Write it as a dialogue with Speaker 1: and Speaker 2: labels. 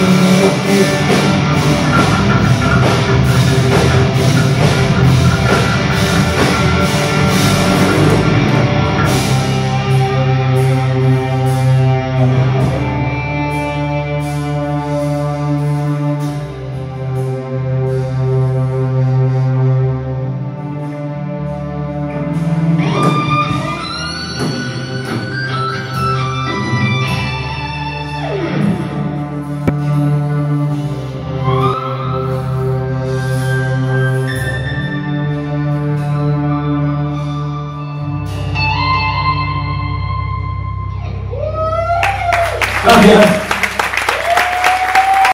Speaker 1: Música Tá Amém.